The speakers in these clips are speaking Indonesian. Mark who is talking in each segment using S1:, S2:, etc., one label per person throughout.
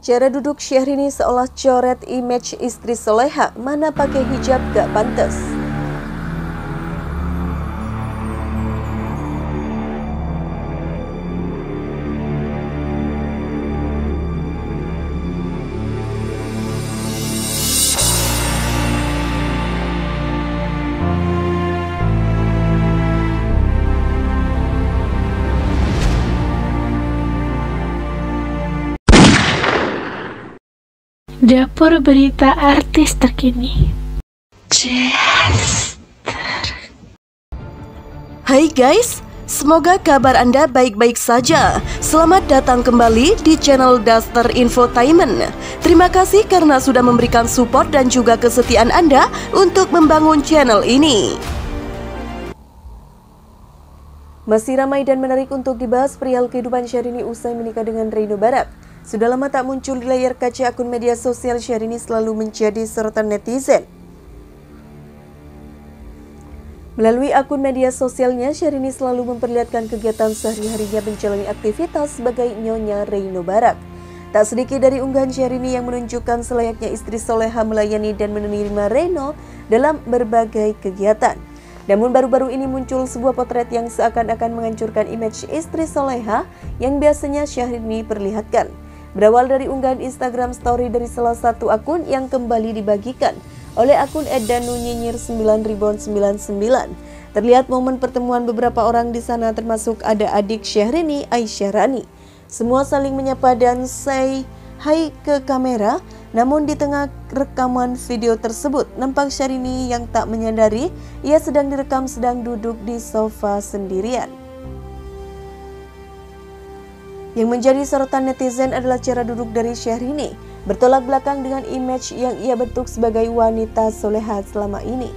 S1: Cara duduk Syahrini seolah coret image istri soleha, mana pakai hijab gak pantas.
S2: Dapur berita artis terkini.
S1: Hai guys, semoga kabar Anda baik-baik saja. Selamat datang kembali di channel Duster Infotainment. Terima kasih karena sudah memberikan support dan juga kesetiaan Anda untuk membangun channel ini. Masih ramai dan menarik untuk dibahas perihal kehidupan Syahrini usai menikah dengan Reino Barat. Sudah lama tak muncul di layar kaca akun media sosial Syahrini selalu menjadi sorotan netizen. Melalui akun media sosialnya, Syahrini selalu memperlihatkan kegiatan sehari-harinya menjalani aktivitas sebagai Nyonya Reino Barak. Tak sedikit dari unggahan Syahrini yang menunjukkan selayaknya istri soleha melayani dan menerima Reno dalam berbagai kegiatan. Namun baru-baru ini muncul sebuah potret yang seakan-akan menghancurkan image istri soleha yang biasanya Syahrini perlihatkan. Berawal dari unggahan Instagram story dari salah satu akun yang kembali dibagikan oleh akun Edanu Nyinyir 9099. Terlihat momen pertemuan beberapa orang di sana termasuk ada adik Syahrini Aisyah Rani. Semua saling menyapa dan say hai ke kamera, namun di tengah rekaman video tersebut nampak Syahrini yang tak menyadari ia sedang direkam sedang duduk di sofa sendirian. Yang menjadi sorotan netizen adalah cara duduk dari Syahrini, bertolak belakang dengan image yang ia bentuk sebagai wanita soleha selama ini.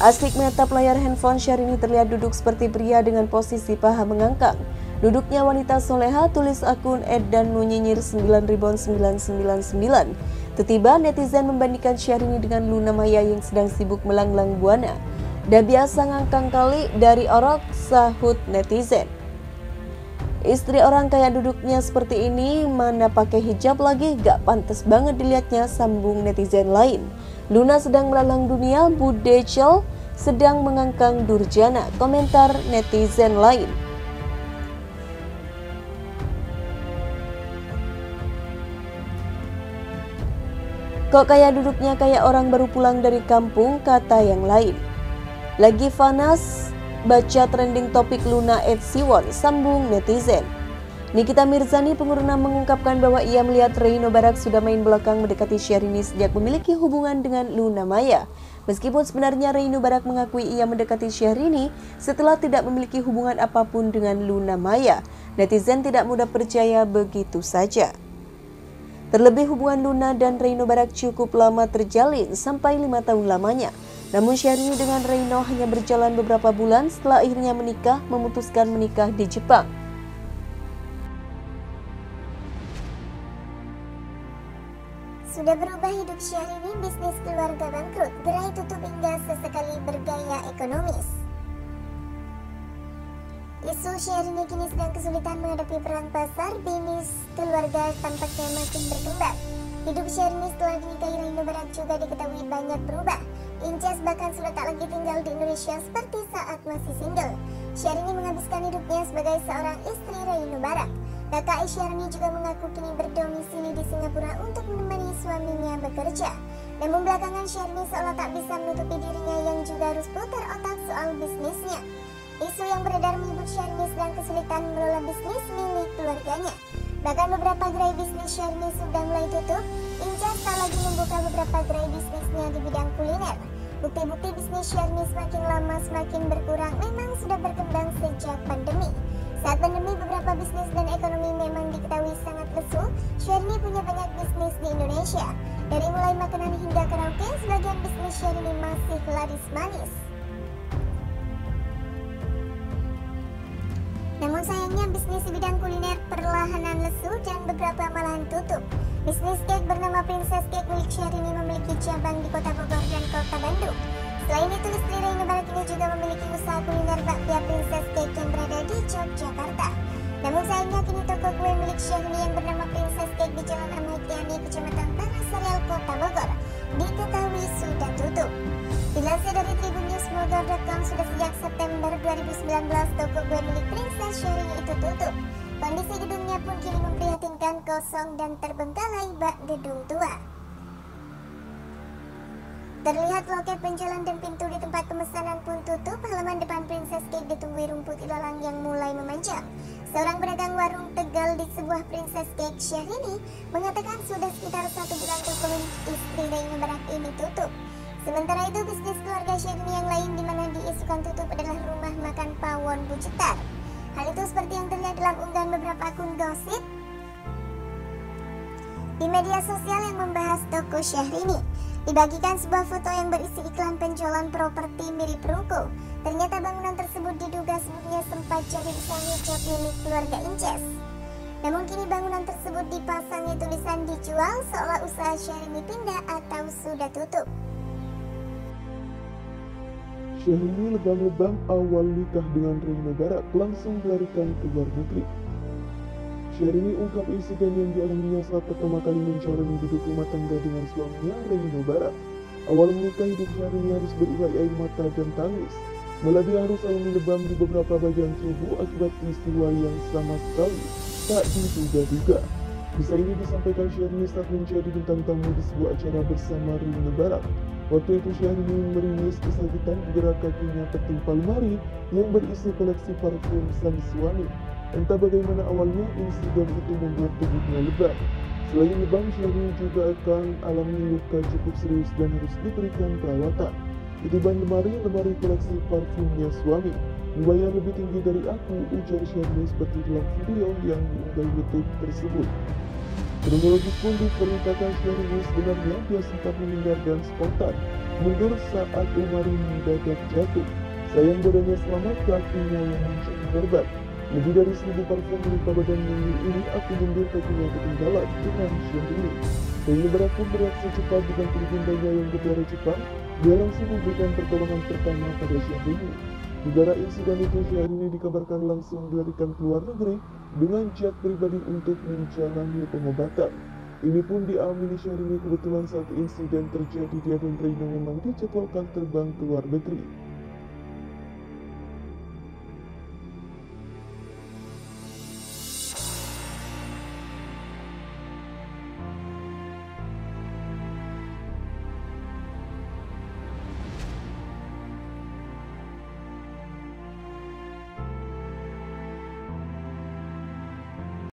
S1: Asik menatap layar handphone Syahrini terlihat duduk seperti pria dengan posisi paha mengangkang. Duduknya wanita soleha tulis akun Ed dan Nunyinyir 9999. Tiba netizen membandingkan Syahrini dengan Luna Maya yang sedang sibuk melanglang buana. Dah biasa ngangkang kali dari orok sahut netizen. Istri orang kaya duduknya seperti ini, mana pakai hijab lagi, gak pantas banget dilihatnya, sambung netizen lain. Luna sedang melalang dunia, Bude Chel sedang mengangkang durjana, komentar netizen lain. Kok kayak duduknya kayak orang baru pulang dari kampung, kata yang lain. Lagi panas, Baca trending topik Luna Ed Siwon, sambung netizen. Nikita Mirzani penguruna mengungkapkan bahwa ia melihat Reino Barak sudah main belakang mendekati Syahrini sejak memiliki hubungan dengan Luna Maya. Meskipun sebenarnya Reino Barak mengakui ia mendekati Syahrini setelah tidak memiliki hubungan apa pun dengan Luna Maya, netizen tidak mudah percaya begitu saja. Terlebih hubungan Luna dan Reino Barak cukup lama terjalin sampai lima tahun lamanya. Namun Syahrini dengan Reino hanya berjalan beberapa bulan setelah akhirnya menikah memutuskan menikah di Jepang.
S3: Sudah berubah hidup Syahrini, bisnis keluarga bangkrut, gerai tutup hingga sesekali bergaya ekonomis. Isu Syahrini kini sedang kesulitan menghadapi perang pasar, bisnis keluarga tampaknya makin berkembang. Hidup Syahrini setelah dinikahi Reino Barat juga diketahui banyak berubah. Inces bahkan sudah tak lagi tinggal di Indonesia seperti saat masih single. Syahrini menghabiskan hidupnya sebagai seorang istri Reino Barat. Kakak Syahrini juga mengaku kini berdomisili di Singapura untuk menemani suaminya bekerja. Namun belakangan Syahrini seolah tak bisa menutupi dirinya yang juga harus putar otak soal bisnisnya. Isu yang beredar menyebut Syahrini sedang kesulitan mengelola bisnis milik keluarganya. Bahkan beberapa gerai bisnis Syahrini sudah mulai tutup. Injas tak lagi membuka beberapa gerai bisnisnya di bidang kuliner. Bukti-bukti bisnis Syahrini semakin lama semakin berkurang memang sudah berkembang sejak pandemi. Saat pandemi beberapa bisnis dan ekonomi memang diketahui sangat lesu, Syahrini punya banyak bisnis di Indonesia. Dari mulai makanan hingga karaoke, sebagian bisnis Syahrini masih laris manis. Namun sayangnya bisnis dan beberapa malahan tutup. Bisnis cake bernama Princess Cake milik Syahrini memiliki cabang di kota Bogor dan kota Bandung. Selain itu, istri Raina Barat ini juga memiliki usaha kuliner bakpia Princess Cake yang berada di Yogyakarta. Namun sayangnya kini toko kue milik Syahrini yang bernama Princess Cake di Jalan Ahmad Yani, Kecamatan Tanah Serial, Kota Bogor, diketahui sudah tutup. Dilansir dari tribunnewsbogor.com sudah sejak September 2019 toko kue milik Princess Syahrini itu tutup kosong dan terbengkalai bak gedung tua. Terlihat loket penjualan dan pintu di tempat pemesanan pun tutup. Halaman depan Princess Cake ditumbuhi rumput ilalang yang mulai memanjang. Seorang pedagang warung Tegal di sebuah Princess Cake Syahrini mengatakan sudah sekitar satu bulan milik istri Reina Barak ini tutup. Sementara itu bisnis keluarga Syahrini yang lain di mana diisukan tutup adalah rumah makan Pawon Bucetar. Hal itu seperti yang terlihat dalam unggahan beberapa di media sosial yang membahas toko Syahrini. Dibagikan sebuah foto yang berisi iklan penjualan properti mirip ruko. Ternyata bangunan tersebut diduga sebelumnya sempat jadi usaha cat milik keluarga Inces. Namun kini bangunan tersebut dipasangi tulisan dijual seolah usaha Syahrini pindah atau sudah tutup.
S4: Syahrini lebam-lebam awal nikah dengan Reina Barat langsung dilarikan ke luar negeri. Syahrini ungkap insiden yang dialaminya saat pertama kali menjalani hidup rumah tangga dengan suaminya Reino Barat. Awal menikah hidup Syahrini harus berurai air mata dan tangis. Malah dia harus alami lebam di beberapa bagian tubuh akibat peristiwa yang sama sekali tak diduga-duga. Bisa ini disampaikan Syahrini saat menjadi bintang tamu di sebuah acara bersama Reino Barat. Waktu itu Syahrini meringis kesakitan gerak kakinya tertimpa lemari yang berisi koleksi parfum sang suami. Entah bagaimana awalnya insiden itu membuat tubuhnya lebam. Selain lebam, Syahrini juga akan alami luka cukup serius dan harus diberikan perawatan. Ketiban lemari, lemari koleksi parfumnya suami. Membayar lebih tinggi dari aku, ujar Syahrini seperti dalam video yang diunggah YouTube tersebut. Kronologi pun diceritakan Syahrini sebenarnya dia sempat meninggal dan spontan mundur saat lemari mendadak jatuh. Sayang badannya selamat, kakinya yang menjadi korban. Lebih dari seribu parfum menimpa badan Mimi ini, aku mundur kakinya ketinggalan dengan. Sehingga berat pun bereaksi cepat dengan bundanya yang berdarah cepat, dia langsung memberikan pertolongan pertama pada Syahrini. Negara insiden itu Syahrini dikabarkan langsung dilarikan ke luar negeri dengan jet pribadi untuk menjalani pengobatan. Ini pun diamini Syahrini kebetulan saat insiden terjadi dia dan Reina memang dijadwalkan terbang ke luar negeri.